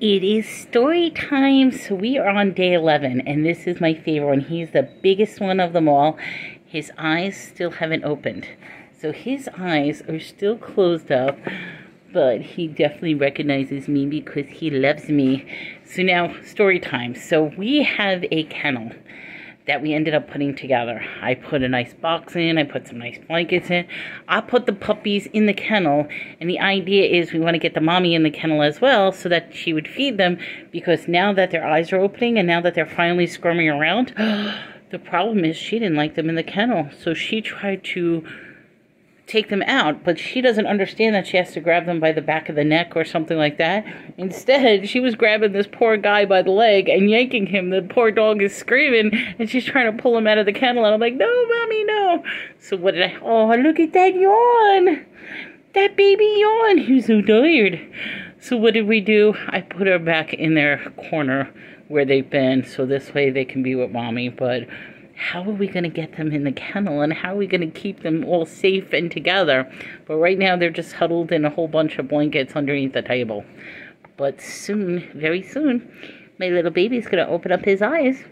It is story time. So we are on day 11, and this is my favorite one. He's the biggest one of them all. His eyes still haven't opened. So his eyes are still closed up, but he definitely recognizes me because he loves me. So now, story time. So we have a kennel that we ended up putting together. I put a nice box in, I put some nice blankets in. I put the puppies in the kennel, and the idea is we want to get the mommy in the kennel as well so that she would feed them because now that their eyes are opening and now that they're finally squirming around, the problem is she didn't like them in the kennel. So she tried to take them out, but she doesn't understand that she has to grab them by the back of the neck or something like that. Instead, she was grabbing this poor guy by the leg and yanking him. The poor dog is screaming and she's trying to pull him out of the kennel. And I'm like, no, mommy, no. So what did I? Oh, look at that yawn. That baby yawn. He was so tired. So what did we do? I put her back in their corner where they've been so this way they can be with mommy. But how are we going to get them in the kennel and how are we going to keep them all safe and together? But right now they're just huddled in a whole bunch of blankets underneath the table. But soon, very soon, my little baby's going to open up his eyes